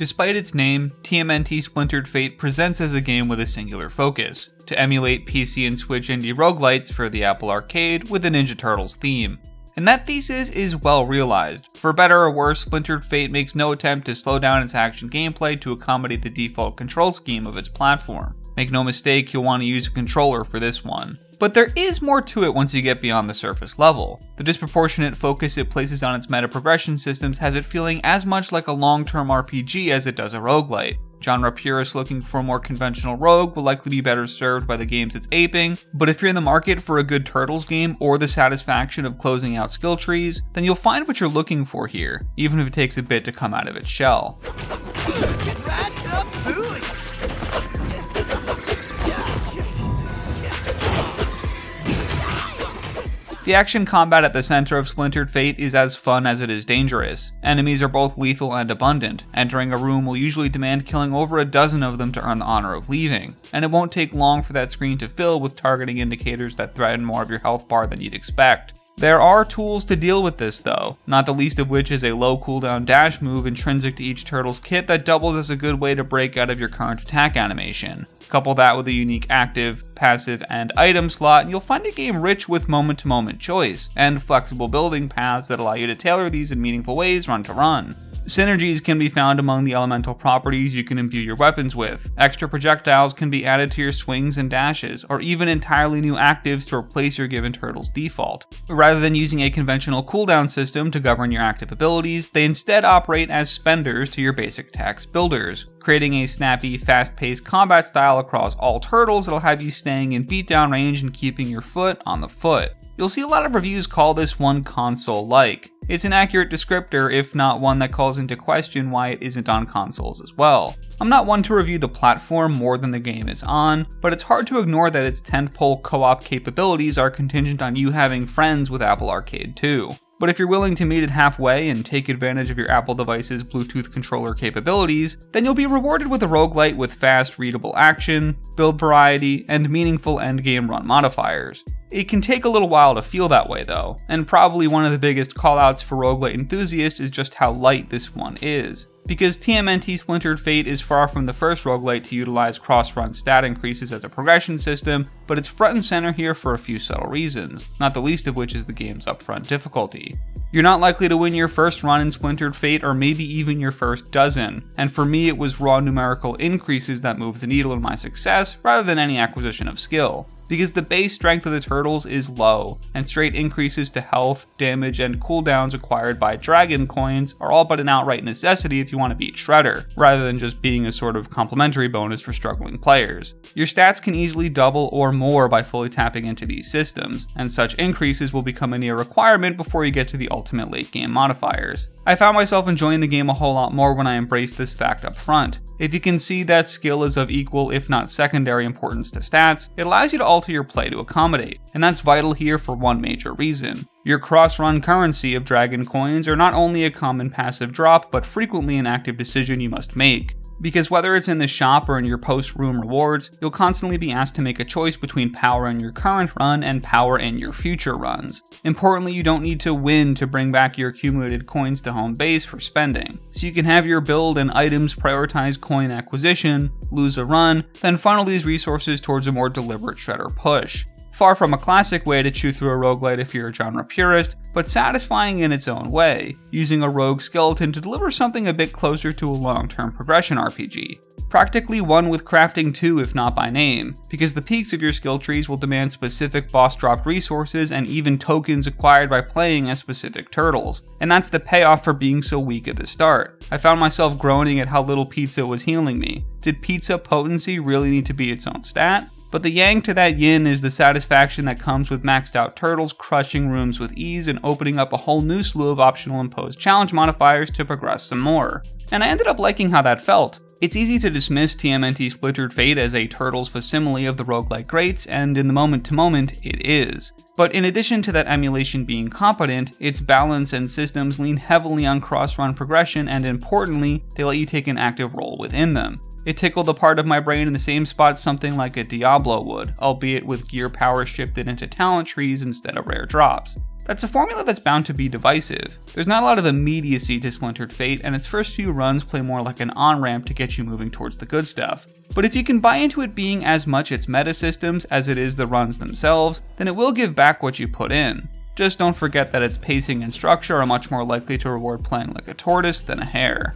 Despite its name, TMNT Splintered Fate presents as a game with a singular focus to emulate PC and Switch indie roguelites for the Apple Arcade with a Ninja Turtles theme. And that thesis is well realized. For better or worse, Splintered Fate makes no attempt to slow down its action gameplay to accommodate the default control scheme of its platform. Make no mistake, you'll want to use a controller for this one. But there is more to it once you get beyond the surface level. The disproportionate focus it places on its meta progression systems has it feeling as much like a long term RPG as it does a roguelite. Genre purists looking for a more conventional rogue will likely be better served by the games it's aping, but if you're in the market for a good Turtles game or the satisfaction of closing out skill trees, then you'll find what you're looking for here, even if it takes a bit to come out of its shell. The action combat at the center of Splintered Fate is as fun as it is dangerous. Enemies are both lethal and abundant. Entering a room will usually demand killing over a dozen of them to earn the honor of leaving, and it won't take long for that screen to fill with targeting indicators that threaten more of your health bar than you'd expect. There are tools to deal with this though, not the least of which is a low cooldown dash move intrinsic to each turtle's kit that doubles as a good way to break out of your current attack animation. Couple that with a unique active, passive, and item slot, and you'll find the game rich with moment to moment choice, and flexible building paths that allow you to tailor these in meaningful ways run to run. Synergies can be found among the elemental properties you can imbue your weapons with. Extra projectiles can be added to your swings and dashes, or even entirely new actives to replace your given turtle's default. Rather than using a conventional cooldown system to govern your active abilities, they instead operate as spenders to your basic attacks builders, creating a snappy, fast paced combat style across all turtles that'll have you staying in beatdown range and keeping your foot on the foot. You'll see a lot of reviews call this one console like. It's an accurate descriptor, if not one that calls into question why it isn't on consoles as well. I'm not one to review the platform more than the game is on, but it's hard to ignore that its tentpole co op capabilities are contingent on you having friends with Apple Arcade too. But if you're willing to meet it halfway and take advantage of your Apple device's Bluetooth controller capabilities, then you'll be rewarded with a roguelite with fast, readable action, build variety, and meaningful endgame run modifiers. It can take a little while to feel that way though, and probably one of the biggest callouts for roguelite enthusiasts is just how light this one is because TMNT Splintered Fate is far from the first roguelite to utilize cross-run stat increases as a progression system, but it's front and center here for a few subtle reasons, not the least of which is the game's upfront difficulty. You're not likely to win your first run in Splintered Fate or maybe even your first dozen, and for me it was raw numerical increases that moved the needle in my success rather than any acquisition of skill, because the base strength of the turtles is low, and straight increases to health, damage, and cooldowns acquired by dragon coins are all but an outright necessity if you want to beat Shredder, rather than just being a sort of complementary bonus for struggling players. Your stats can easily double or more by fully tapping into these systems, and such increases will become a near requirement before you get to the ultimate late game modifiers. I found myself enjoying the game a whole lot more when I embraced this fact up front. If you can see that skill is of equal, if not secondary importance to stats, it allows you to alter your play to accommodate, and that's vital here for one major reason. Your cross-run currency of dragon coins are not only a common passive drop, but frequently an active decision you must make because whether it's in the shop or in your post room rewards, you'll constantly be asked to make a choice between power in your current run and power in your future runs. Importantly, you don't need to win to bring back your accumulated coins to home base for spending, so you can have your build and items prioritize coin acquisition, lose a run, then funnel these resources towards a more deliberate shredder push. Far from a classic way to chew through a roguelite if you're a genre purist, but satisfying in its own way, using a rogue skeleton to deliver something a bit closer to a long term progression RPG. Practically one with crafting too, if not by name, because the peaks of your skill trees will demand specific boss dropped resources and even tokens acquired by playing as specific turtles, and that's the payoff for being so weak at the start. I found myself groaning at how little pizza was healing me. Did pizza potency really need to be its own stat? But the yang to that yin is the satisfaction that comes with maxed out turtles crushing rooms with ease and opening up a whole new slew of optional imposed challenge modifiers to progress some more. And I ended up liking how that felt. It's easy to dismiss TMNT Splintered Fate as a Turtles facsimile of the roguelike greats, and in the moment to moment, it is. But in addition to that emulation being competent, its balance and systems lean heavily on cross run progression, and importantly, they let you take an active role within them. It tickled a part of my brain in the same spot something like a Diablo would, albeit with gear power shifted into talent trees instead of rare drops. That's a formula that's bound to be divisive. There's not a lot of immediacy to Splintered Fate, and its first few runs play more like an on ramp to get you moving towards the good stuff. But if you can buy into it being as much its meta systems as it is the runs themselves, then it will give back what you put in. Just don't forget that its pacing and structure are much more likely to reward playing like a tortoise than a hare.